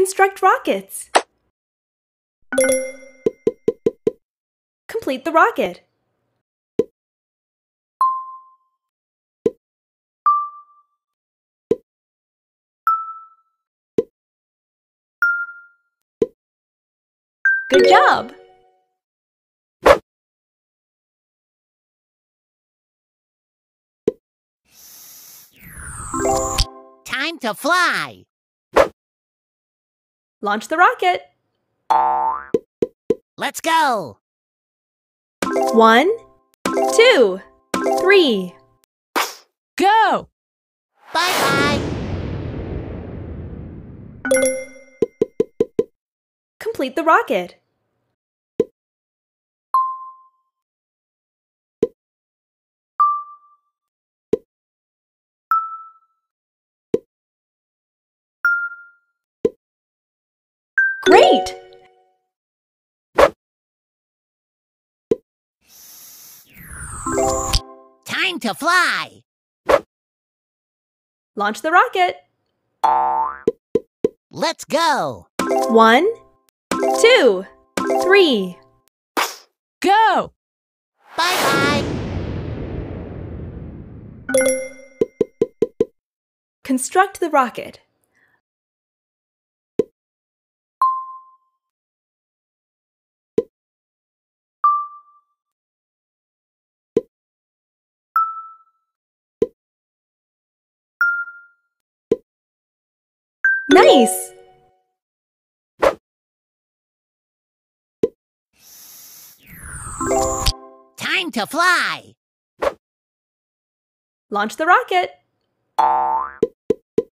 Construct rockets. Complete the rocket. Good job! Time to fly. Launch the rocket. Let's go. One, two, three. Go! Bye bye. Complete the rocket. Great! Time to fly. Launch the rocket. Let's go. One, two, three. Go! Bye bye. Construct the rocket. Nice! Time to fly. Launch the rocket.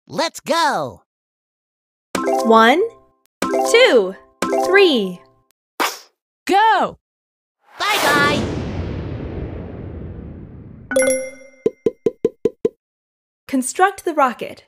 Let's go. One, two, three. Go! Bye bye. Construct the rocket.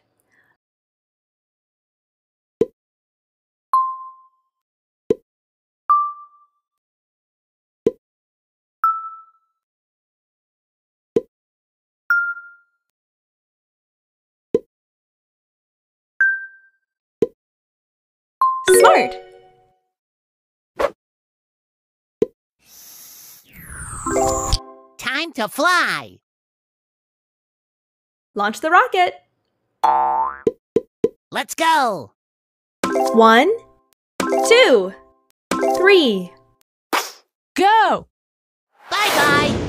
Smart! Time to fly. Launch the rocket. Let's go. One, two, three. Go! Bye bye.